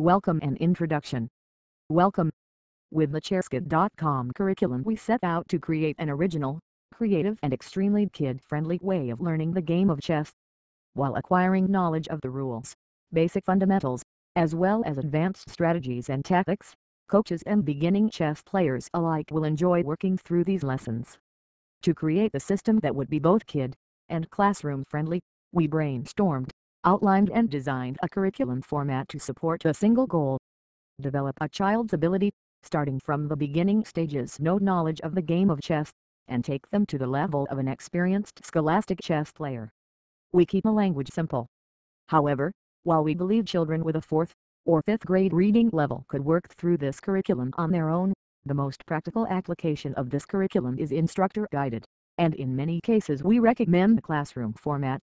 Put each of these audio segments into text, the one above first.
Welcome and Introduction Welcome. With the ChessKid.com curriculum we set out to create an original, creative and extremely kid-friendly way of learning the game of chess, while acquiring knowledge of the rules, basic fundamentals, as well as advanced strategies and tactics. Coaches and beginning chess players alike will enjoy working through these lessons. To create a system that would be both kid and classroom friendly, we brainstormed, outlined and designed a curriculum format to support a single goal. Develop a child's ability, starting from the beginning stages no knowledge of the game of chess, and take them to the level of an experienced scholastic chess player. We keep the language simple. However, while we believe children with a fourth or fifth grade reading level could work through this curriculum on their own, the most practical application of this curriculum is instructor-guided, and in many cases we recommend the classroom format.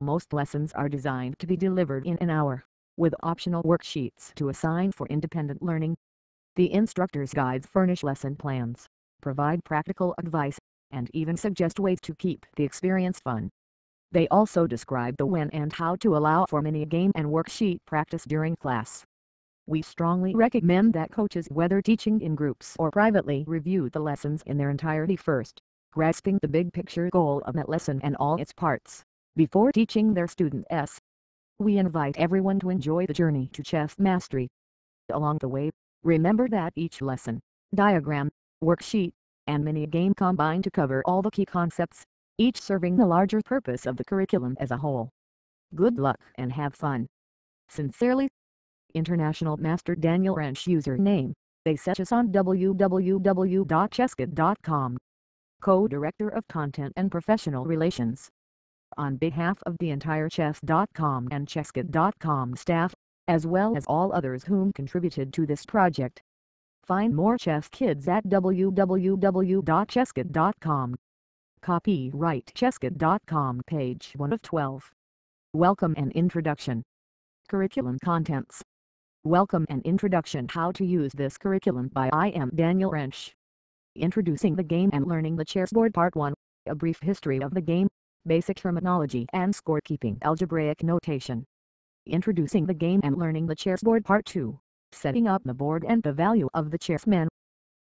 Most lessons are designed to be delivered in an hour, with optional worksheets to assign for independent learning. The instructor's guides furnish lesson plans, provide practical advice, and even suggest ways to keep the experience fun. They also describe the when and how to allow for mini-game and worksheet practice during class. We strongly recommend that coaches whether teaching in groups or privately review the lessons in their entirety first, grasping the big picture goal of that lesson and all its parts, before teaching their students. We invite everyone to enjoy the journey to chess mastery. Along the way, remember that each lesson, diagram, worksheet, and mini-game combine to cover all the key concepts, each serving the larger purpose of the curriculum as a whole. Good luck and have fun. Sincerely, International Master Daniel Rensch username. They set us on www.chesskid.com. Co-Director of Content and Professional Relations. On behalf of the entire Chess.com and Chesskid.com staff, as well as all others whom contributed to this project. Find more Chess Kids at www.chesskid.com. Copyright Chesskid.com page 1 of 12. Welcome and Introduction. Curriculum Contents Welcome and Introduction How to use this curriculum by I am Daniel Rensch. Introducing the game and learning the chessboard Part 1. A brief history of the game, basic terminology and scorekeeping algebraic notation. Introducing the game and learning the chessboard Part 2. Setting up the board and the value of the chessman.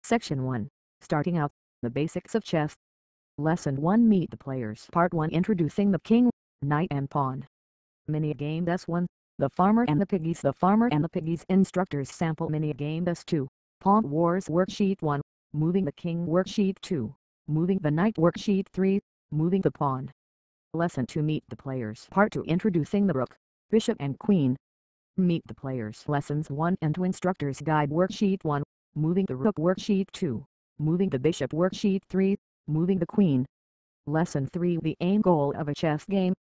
Section 1. Starting out, the basics of chess. Lesson 1 Meet the players Part 1 Introducing the king, knight and pawn. Mini game S1 the Farmer and the Piggies The Farmer and the Piggies Instructors Sample Mini Game S2 Pawn Wars Worksheet 1 Moving the King Worksheet 2 Moving the Knight Worksheet 3 Moving the Pawn Lesson to Meet the Players. Part 2 Introducing the Rook, Bishop and Queen. Meet the Players. Lessons 1 and 2 Instructor's Guide. Worksheet 1 Moving the Rook. Worksheet 2 Moving the Bishop. Worksheet 3 Moving the Queen. Lesson 3 The Aim Goal of a Chess Game.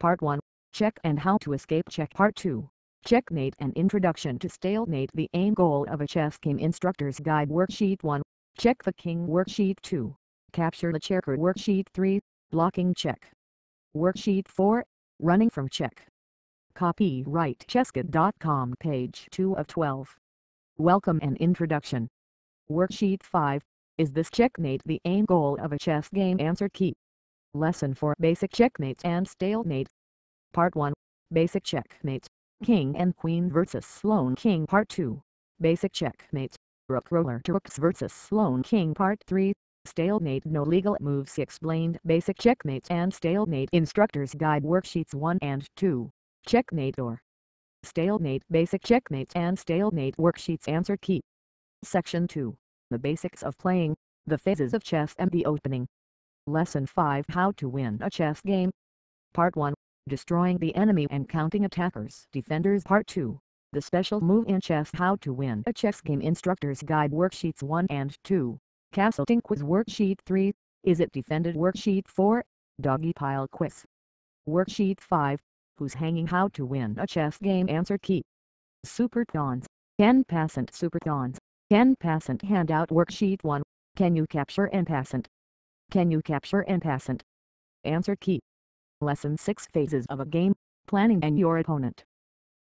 Part 1 Check and How to Escape. Check. Part 2 Checkmate and Introduction to Stalemate. The Aim Goal of a Chess Game. Instructor's Guide. Worksheet 1 Check the King. Worksheet 2 Capture the Checker. Worksheet 3 Blocking Check Worksheet 4 Running from Check. Copyright Chesskid.com page 2 of 12 Welcome and Introduction. Worksheet 5 Is this checkmate the aim goal of a chess game? Answer key? Lesson 4 Basic Checkmates and Stalemate. Part 1 Basic Checkmates King and Queen vs Lone King. Part 2 Basic Checkmates Rook Roller to Rooks vs Lone King. Part 3 Stalemate No Legal Moves Explained Basic Checkmates and Stalemate Instructor's Guide Worksheets 1 and 2 Checkmate or Stalemate Basic Checkmates and Stalemate Worksheets Answer Key. Section 2 The Basics of Playing, the Phases of Chess and the Opening. Lesson 5 How to Win a Chess Game. Part 1 Destroying the Enemy and Counting Attackers. Defenders Part 2 The Special Move in Chess How to Win a Chess Game. Instructor's Guide Worksheets 1 and 2 Castleting Quiz Worksheet 3 Is It Defended? Worksheet 4 Doggy Pile Quiz. Worksheet 5 Who's Hanging? How to Win a Chess Game? Answer Key. Super Pawns En Passant Super Pawns En Passant Handout Worksheet 1 Can you capture en passant? Can you capture en passant? Answer key. Lesson 6 Phases of a Game, Planning and Your Opponent.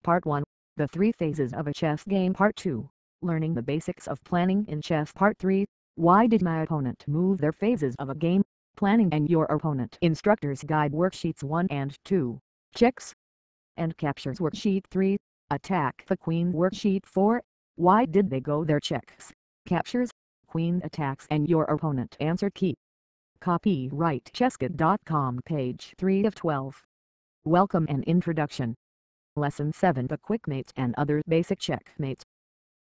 Part 1, The Three Phases of a Chess Game. Part 2, Learning the Basics of Planning in Chess. Part 3, Why did my opponent move their phases of a game, Planning and Your Opponent Instructor's Guide Worksheets 1 and 2, Checks and Captures Worksheet 3, Attack the Queen Worksheet 4. Why did they go their checks? Captures. Queen attacks and your opponent answer key. Copyright Chesskid.com page 3 of 12. Welcome and Introduction. Lesson 7 The Quickmates and Other Basic Checkmates.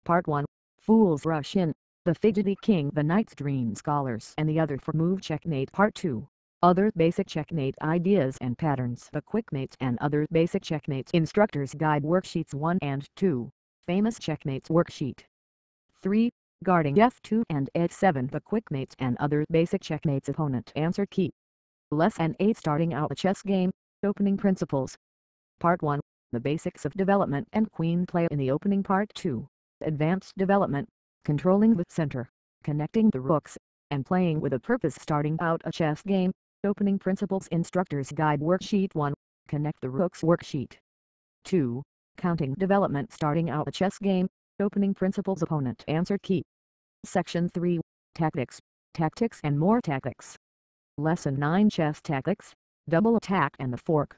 Part 1 Fools Rush In. The Fidgety King The Knight's Dream Scholars and the Other for Move Checkmate Part 2 Other Basic Checkmate Ideas and Patterns. The Quickmates and Other Basic Checkmates Instructor's Guide Worksheets 1 and 2 Famous Checkmates Worksheet. 3. Guarding F2 and H7 The Quickmates and Other Basic Checkmates Opponent. Answer Key. Lesson 8 Starting Out a Chess Game. Opening Principles. Part 1 The Basics of Development and Queen Play in the Opening Part 2 Advanced Development controlling the center, connecting the rooks, and playing with a purpose starting out a chess game. Opening Principles Instructor's Guide Worksheet 1, Connect the Rooks Worksheet 2. Counting Development Starting out a chess game, Opening Principles Opponent Answer Key Section 3, Tactics, Tactics and More Tactics Lesson 9 Chess Tactics, Double Attack and the Fork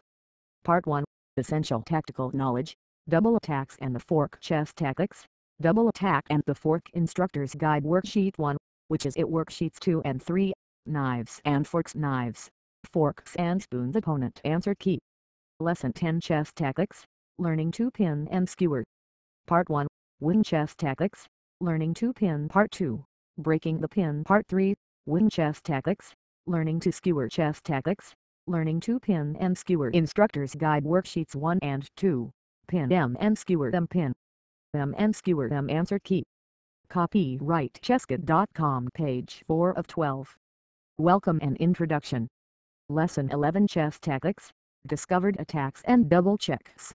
Part 1, Essential Tactical Knowledge, Double Attacks and the Fork Chess Tactics Double Attack and the Fork Instructor's Guide Worksheet 1, which is it Worksheets 2 and 3, Knives and Forks Knives, Forks and Spoons Opponent Answer Key. Lesson 10 Chess Tactics, Learning to Pin and Skewer. Part 1, Wing Chess Tactics, Learning to Pin Part 2, Breaking the Pin Part 3, Wing Chess Tactics, Learning to Skewer Chess Tactics, Learning to Pin and Skewer Instructor's Guide Worksheets 1 and 2, Pin them and Skewer them Pin them and skewer them answer key. Copyright Chesskid.com page 4 of 12. Welcome and Introduction. Lesson 11 Chess Tactics, Discovered Attacks and Double Checks.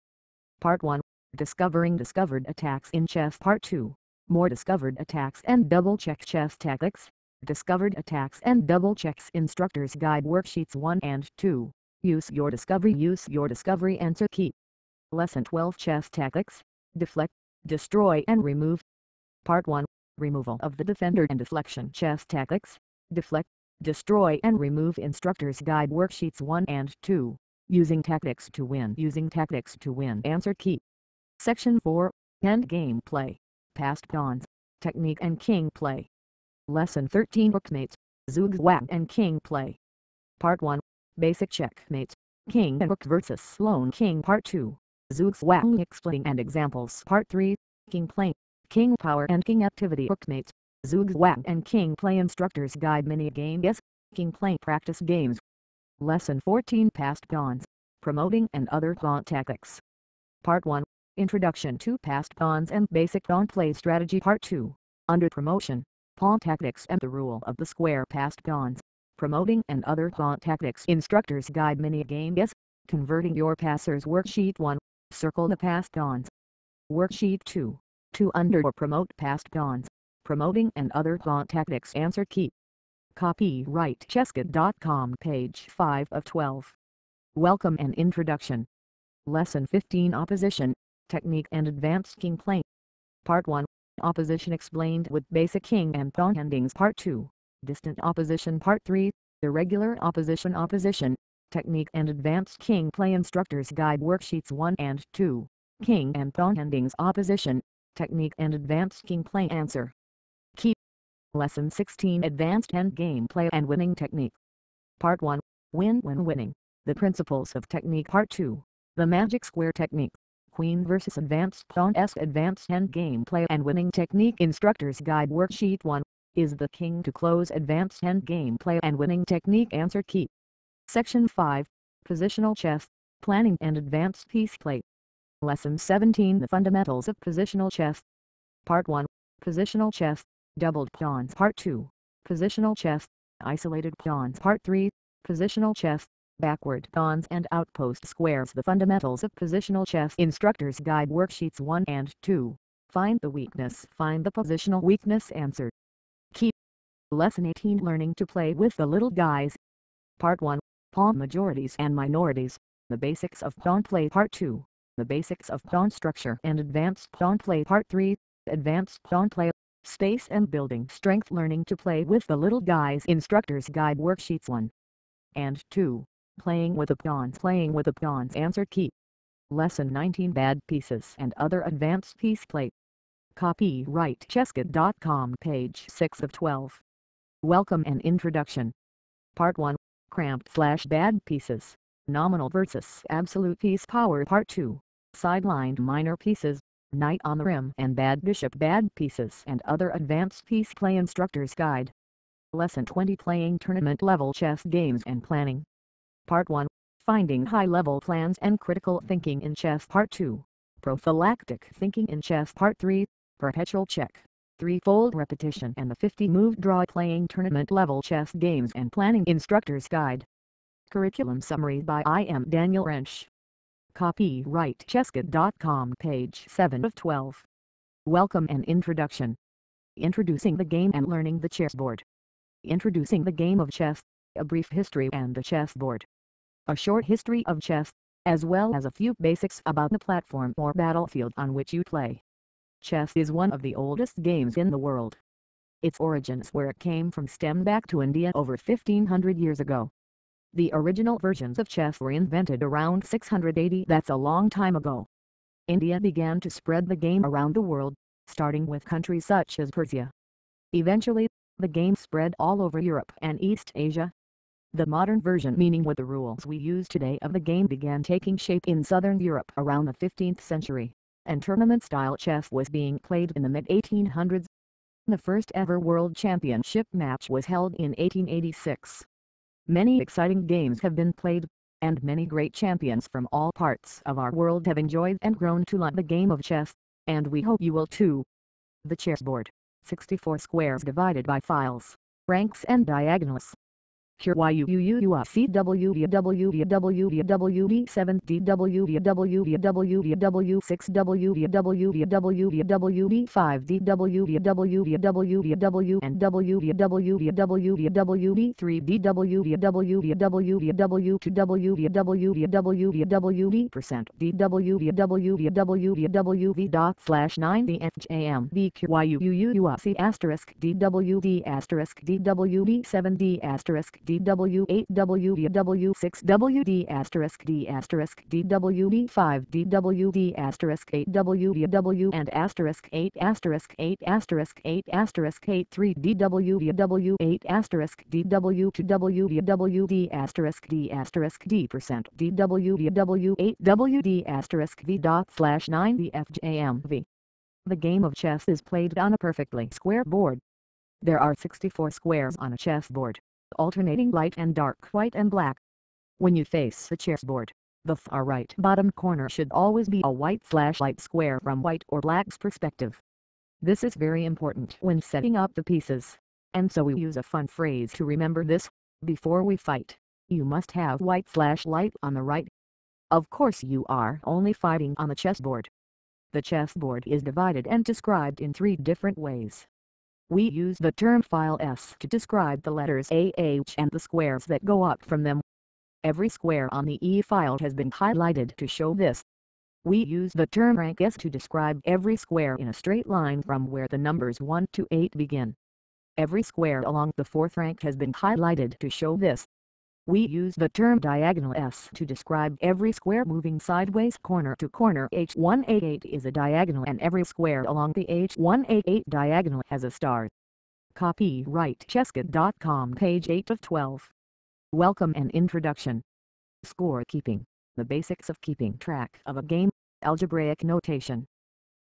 Part 1, Discovering Discovered Attacks in Chess Part 2, More Discovered Attacks and Double Check Chess Tactics, Discovered Attacks and Double Checks Instructor's Guide Worksheets 1 and 2. Use your discovery Use your discovery answer key. Lesson 12 Chess Tactics, Deflect, destroy and remove. Part 1, Removal of the Defender and Deflection Chess Tactics, Deflect, Destroy and Remove Instructor's Guide Worksheets 1 and 2, Using Tactics to Win Using Tactics to Win Answer Key. Section 4, End Game Play, Past Pawns, Technique and King Play. Lesson 13 Rookmates, Zugzwang and King Play. Part 1, Basic Checkmates, King and Rook vs. Lone King Part 2. Zugzwang explaining and examples Part 3, King Play, King Power and King Activity Rookmates, Zugzwang and King Play Instructors Guide Mini Game Yes, King Play Practice Games. Lesson 14 Passed Pawns, Promoting and Other Pawn Tactics. Part 1, Introduction to Passed Pawns and Basic Pawn Play Strategy Part 2, Under Promotion, Pawn Tactics and the Rule of the Square Passed Pawns, Promoting and Other Pawn Tactics Instructors Guide Mini Game Yes, Converting Your Passers Worksheet 1 Circle the past pawns. Worksheet 2. To under or promote past pawns. Promoting and other pawn tactics answer key. Copyright Chesskid.com page 5 of 12. Welcome and Introduction. Lesson 15 Opposition, Technique and Advanced King Play. Part 1. Opposition explained with basic king and pawn endings Part 2. Distant opposition Part 3. Irregular opposition Opposition, Technique and Advanced King Play Instructor's Guide Worksheets 1 and 2. King and Pawn Endings Opposition, Technique and Advanced King Play Answer. Key. Lesson 16 Advanced Endgame Play and Winning Technique. Part 1. Win when winning. The Principles of Technique Part 2. The Magic Square Technique. Queen vs Advanced Pawn S Advanced Endgame Play and Winning Technique Instructor's Guide Worksheet 1. Is the king to close Advanced Endgame Play and Winning Technique Answer Key. Section 5, Positional Chess, Planning and Advanced Piece Play. Lesson 17 The Fundamentals of Positional Chess. Part 1, Positional Chess, Doubled Pawns Part 2, Positional Chess, Isolated Pawns Part 3, Positional Chess, Backward Pawns and Outpost Squares The Fundamentals of Positional Chess Instructor's Guide Worksheets 1 and 2. Find the weakness Find the positional weakness Answer. Key. Lesson 18 Learning to play with the little guys. Part 1 Pawn Majorities and Minorities, The Basics of Pawn Play Part 2, The Basics of Pawn Structure and Advanced Pawn Play Part 3, Advanced Pawn Play, Space and Building. Strength Learning to Play with the Little Guys. Instructor's Guide Worksheets 1 and 2, Playing with the Pawns. Playing with the Pawns. Answer Key. Lesson 19 Bad Pieces and Other Advanced Piece Play. Copyright Chesskid.com page 6 of 12. Welcome and Introduction. Part 1. Cramped slash Bad Pieces. Nominal versus Absolute Piece Power Part 2. Sidelined Minor Pieces. Knight on the Rim and Bad Bishop Bad Pieces and Other Advanced Piece Play Instructor's Guide. Lesson 20 Playing Tournament Level Chess Games and Planning. Part 1. Finding High-Level Plans and Critical Thinking in Chess Part 2. Prophylactic Thinking in Chess Part 3. Perpetual Check. Threefold Repetition and the 50-Move Draw Playing Tournament Level Chess Games and Planning Instructor's Guide. Curriculum Summary by I. M. Daniel Rensch. Copyright Chesskid.com page 7 of 12. Welcome and Introduction. Introducing the game and learning the chessboard. Introducing the game of chess, a brief history and the chessboard a short history of chess, as well as a few basics about the platform or battlefield on which you play. Chess is one of the oldest games in the world. Its origins where it came from stem back to India over 1500 years ago. The original versions of chess were invented around 680 that's a long time ago. India began to spread the game around the world, starting with countries such as Persia. Eventually, the game spread all over Europe and East Asia, the modern version meaning with the rules we use today of the game began taking shape in southern Europe around the 15th century, and tournament-style chess was being played in the mid-1800s. The first ever World Championship match was held in 1886. Many exciting games have been played, and many great champions from all parts of our world have enjoyed and grown to love the game of chess, and we hope you will too. The chessboard, 64 squares divided by files, ranks and diagonals, DWD asterisk DWD 7D asterisk DW8WW6WD asterisk D asterisk DWD5 DWD asterisk 8WW and asterisk 8 asterisk 8 asterisk 8 asterisk 8 3 DWW8 asterisk DW2WWD asterisk D asterisk D percent DWW8WD asterisk V dot slash 9 VFJMV. The game of chess is played on a perfectly square board. There are 64 squares on a chessboard alternating light and dark white and black. When you face the chessboard, the far right bottom corner should always be a white flashlight square from white or black's perspective. This is very important when setting up the pieces, and so we use a fun phrase to remember this, before we fight, you must have white flashlight on the right. Of course you are only fighting on the chessboard. The chessboard is divided and described in three different ways. We use the term file S to describe the letters AH and the squares that go up from them. Every square on the E file has been highlighted to show this. We use the term rank S to describe every square in a straight line from where the numbers 1 to 8 begin. Every square along the fourth rank has been highlighted to show this. We use the term diagonal S to describe every square moving sideways corner to corner. H188 is a diagonal and every square along the H188 diagonal has a star. Copyright Chesskid.com page 8 of 12. Welcome and Introduction. Score keeping. The basics of keeping track of a game. Algebraic notation.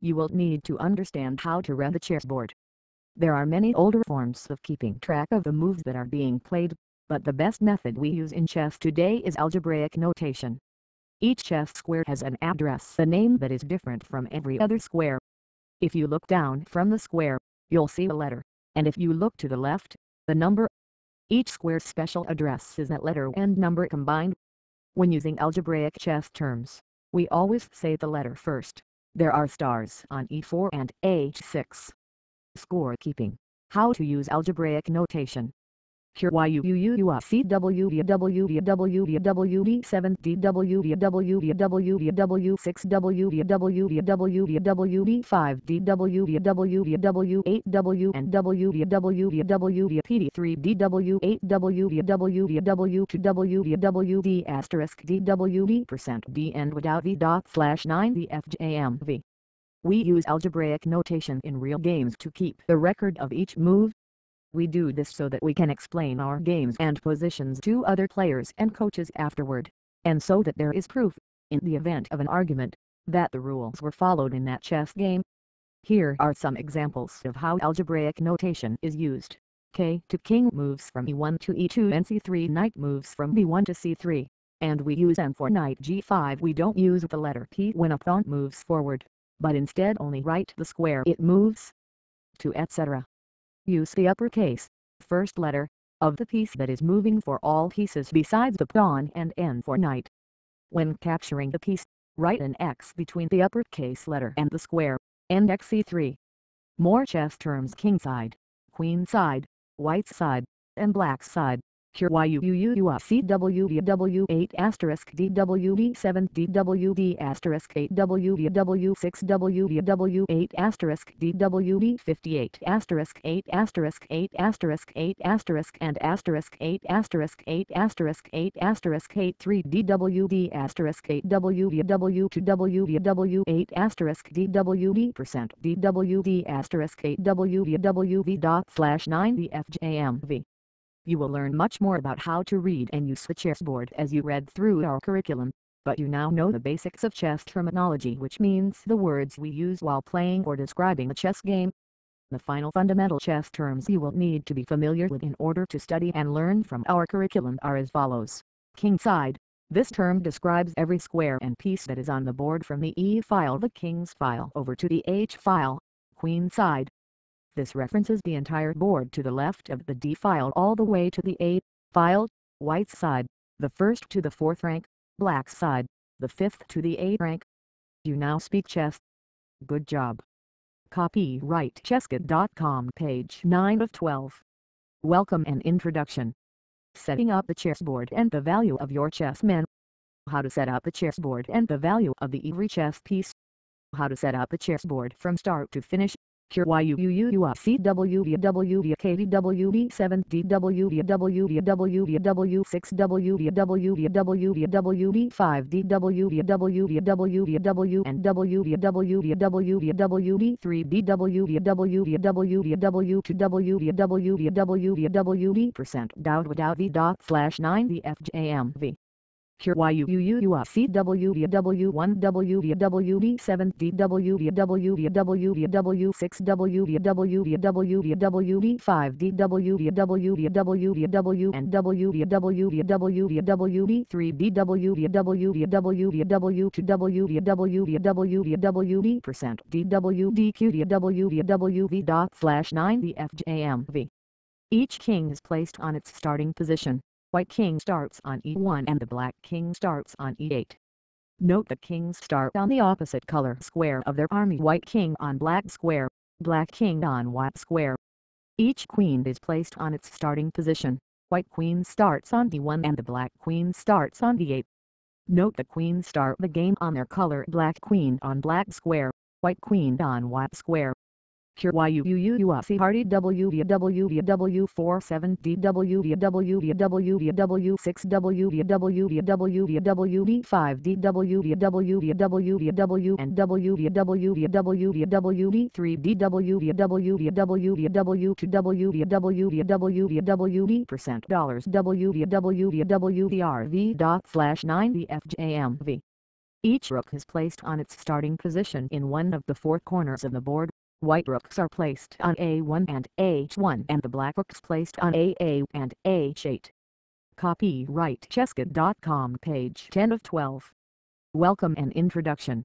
you will need to understand how to run the chessboard. There are many older forms of keeping track of the moves that are being played, but the best method we use in chess today is algebraic notation. Each chess square has an address a name that is different from every other square. If you look down from the square, you'll see a letter, and if you look to the left, the number. Each square's special address is that letter and number combined. When using algebraic chess terms, We always say the letter first. There are stars on E4 and H6. Score keeping. How to use algebraic notation. Here why you you you you are C W W W W W D 7 D W W W W 6 W W W W D 5 D W W W 8 W and W W W P D 3 D W 8 W W W 2 W W D asterisk D W D percent D and without V dot slash 9 D F J M V. We use algebraic notation in real games to keep the record of each move we do this so that we can explain our games and positions to other players and coaches afterward, and so that there is proof, in the event of an argument, that the rules were followed in that chess game. Here are some examples of how algebraic notation is used. K to king moves from e1 to e2 and c3 knight moves from b1 to c3, and we use m for knight g5 we don't use the letter p when a pawn moves forward, but instead only write the square it moves to etc use the uppercase, first letter, of the piece that is moving for all pieces besides the pawn and n for knight. When capturing the piece, write an X between the uppercase letter and the square, and XC3. More chess terms king side, queen side, white side, and black side. Here YUUUCWW8 asterisk DWD7 DWD asterisk 8 WW6 WW8 asterisk DWD58 asterisk 8 asterisk 8 asterisk 8 asterisk and asterisk 8 asterisk 8 asterisk 8 asterisk 8 3 DWD asterisk 8 WW2 WW8 asterisk DWD percent DWD asterisk 8 WW dot slash 9 DFJMV. You will learn much more about how to read and use the chessboard as you read through our curriculum, but you now know the basics of chess terminology which means the words we use while playing or describing a chess game. The final fundamental chess terms you will need to be familiar with in order to study and learn from our curriculum are as follows. King side. This term describes every square and piece that is on the board from the E file the King's file over to the H file. Queen side. This references the entire board to the left of the D file all the way to the A file, white side, the first to the fourth rank, black side, the fifth to the eighth rank. You now speak chess. Good job. Copyright Chesskid.com page 9 of 12. Welcome and introduction. Setting up the chessboard and the value of your chessmen. How to set up the chessboard and the value of the every chess piece. How to set up the chessboard from start to finish. Cure YUUUFCWWKDWD7 DWDWDWW6 WDWDWD5 DWDWDWW and WDWDWD3 DWDWDWW2 percent Dowd without dot slash 9 the FJMV. Here YUUUFCWW1 WDWD7 DWDWDWW6 WDWDWD5 DWDWDWW and WDWDWD3 DWDWDWW2 WDWDWD percent DWDQDWDWV dot slash 9 the FJMV. Each king is placed on its starting position white king starts on e1 and the black king starts on e8. Note the kings start on the opposite color square of their army white king on black square, black king on white square. Each queen is placed on its starting position, white queen starts on d1 and the black queen starts on d8. Note the queens start the game on their color black queen on black square, white queen on white square. Hardy WDWDW47 DWDWDW6 WDWDWD5 DWDWDW and WDWDWD3 DWDWDW2 WDWDWD percent dollars WDWDWDRV dot slash 9 the FJMV. Each rook is placed on its starting position in one of the four corners of the board. White rooks are placed on A1 and H1 and the black rooks placed on AA and H8. Copyright Chesskid.com page 10 of 12. Welcome and introduction.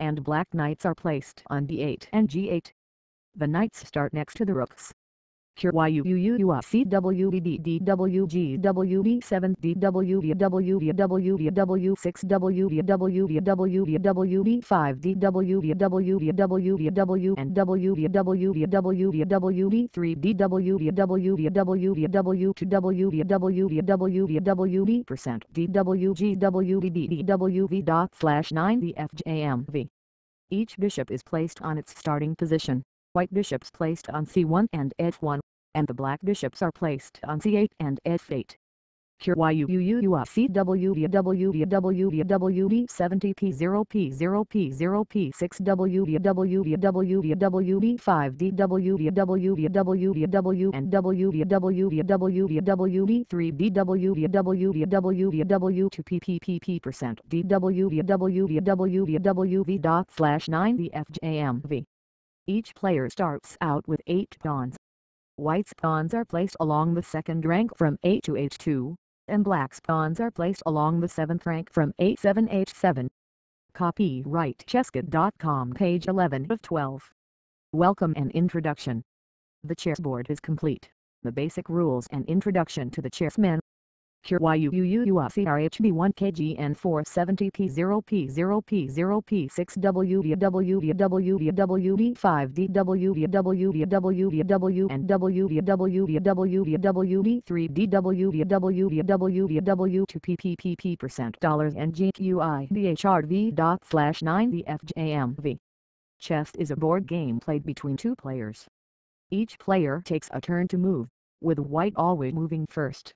and www 2 percent dot slash 9 the FJMV. Each knight is placed on its starting position. White knights are placed on B1 and G1, and black knights are placed on D8 and G8. The knights start next to the rooks. Each bishop is placed on its starting position white bishops placed on c1 and f1, and the black bishops are placed on c8 and f8. Cure YUUUFCWWWWD 70P0P0P0P6 WWWWD5 DWWWWW and WWWWD3 DWWWWW2 PPPP percent DWWWWW dot slash 9 the. Each player starts out with 8 pawns. White's pawns are placed along the second rank from 8 to h2, and black's pawns are placed along the seventh rank from a7 h7. Copyright Chesskid.com page 11 of 12. Welcome and Introduction. The chessboard is complete. The basic rules and introduction to the chessman Cure YUUUFCRHB1KGN 470P0P0P0P6 WWWWD5 DWWWWW and WWWWD3 DWWWW2 PPPP percent dollars and GQI dot slash 9 the Chess is a board game played between two players. Each player takes a turn to move, with white always moving first.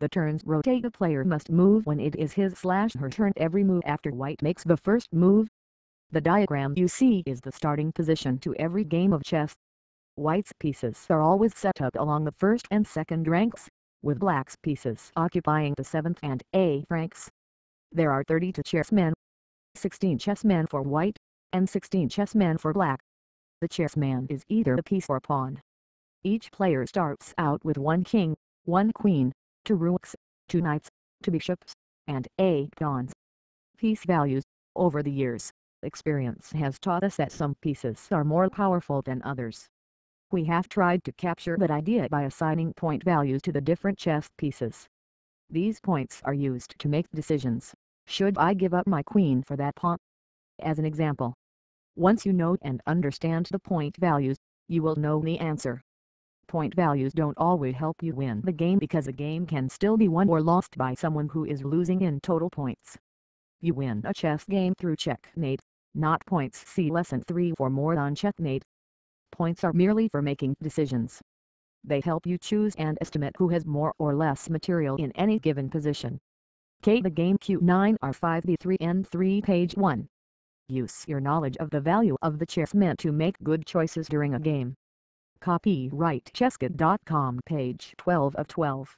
The turns rotate the player must move when it is his slash her turn every move after white makes the first move. The diagram you see is the starting position to every game of chess. White's pieces are always set up along the first and second ranks, with black's pieces occupying the seventh and eighth ranks. There are 32 chessmen, 16 chessmen for white, and 16 chessmen for black. The chessman is either a piece or a pawn. Each player starts out with one king, one queen, two rooks, two knights, two bishops, and eight pawns. Piece values, over the years, experience has taught us that some pieces are more powerful than others. We have tried to capture that idea by assigning point values to the different chess pieces. These points are used to make decisions. Should I give up my queen for that pawn? As an example. Once you know and understand the point values, you will know the answer. Point values don't always help you win the game because a game can still be won or lost by someone who is losing in total points. You win a chess game through checkmate, not points see lesson 3 for more on checkmate. Points are merely for making decisions. They help you choose and estimate who has more or less material in any given position. K the game Q9 R5 B3 N3 page 1. Use your knowledge of the value of the chessmen to make good choices during a game. Copyright Chesskid.com page 12 of 12.